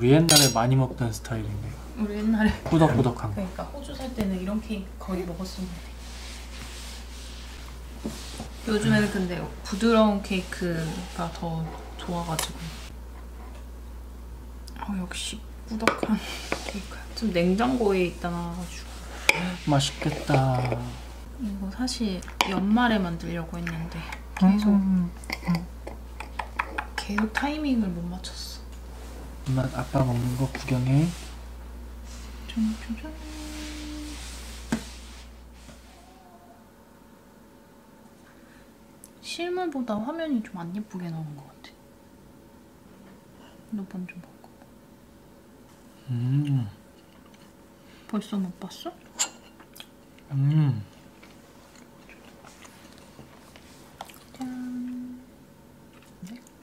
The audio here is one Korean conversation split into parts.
우리 옛날에 많이 먹던 스타일인데 우리 옛날에. 꾸덕꾸덕한 거. 그러니까 호주 살 때는 이런 케이크 거의 먹었었는데 요즘에는 근데 부드러운 케이크가 더 좋아가지고. 어, 역시 꾸덕한 케이크야. 좀 냉장고에 있다 놔가지고. 맛있겠다. 이거 사실 연말에 만들려고 했는데 계속 음. 계속 타이밍을 못 맞췄어 엄마 아빠 먹는 거 구경해 짠짠짠 실물보다 화면이 좀 안 예쁘게 나온 것 같아 너 먼저 먹어 음. 벌써 못 봤어? 음. 짠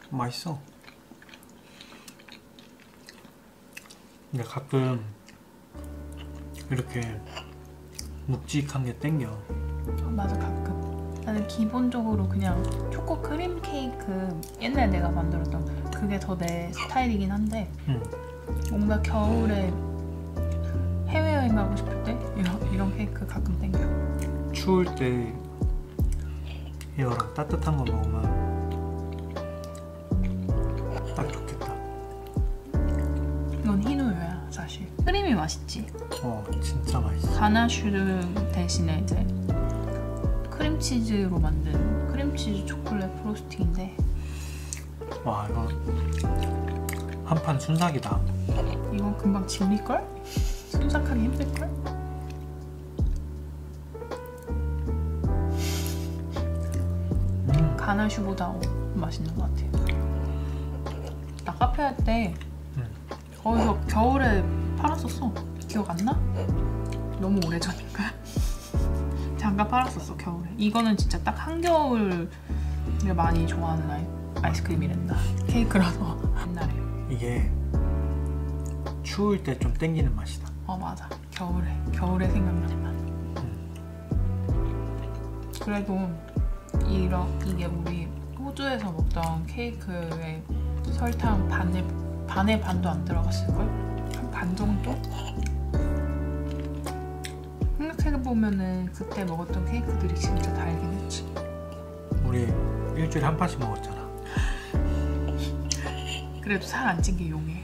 맛있어 근데 가끔 이렇게 묵직한 게 땡겨. 어, 맞아 가끔. 나는 기본적으로 그냥 초코 크림 케이크 옛날에 내가 만들었던 그게 더 내 스타일이긴 한데 음. 뭔가 겨울에 해외여행 가고 싶을 때 이런, 이런 케이크 가끔 땡겨. 추울 때 이거랑 따뜻한 거 먹으면 맛있지? 어 진짜 맛있어 가나슈르 대신에 이제 크림치즈로 만든 크림치즈 초콜릿 프로스팅인데 와 이거 한 판 순삭이다 이건 금방 질릴걸? 순삭하기 힘들걸? 음. 가나슈보다 어, 맛있는 것 같아 나 카페 할때 음. 거기서 겨울에 팔았었어. 기억 안 나? 너무 오래 전인가? 잠깐 팔았었어 겨울에. 이거는 진짜 딱 한겨울을 많이 좋아하는 아이, 아이스크림이란다. 케이크라서 옛날에. 이게 추울 때 좀 땡기는 맛이다. 어 맞아 겨울에 겨울에 생각나는 맛. 그래도 이러, 이게 우리 호주에서 먹던 케이크에 설탕 반에 반의 반도 안 들어갔을걸? 한반 정도? 생각해 보면은 그때 먹었던 케이크들이 진짜 달긴 했지. 우리 일주일에 한 판씩 먹었잖아. 그래도 살 안 찐 게 용해.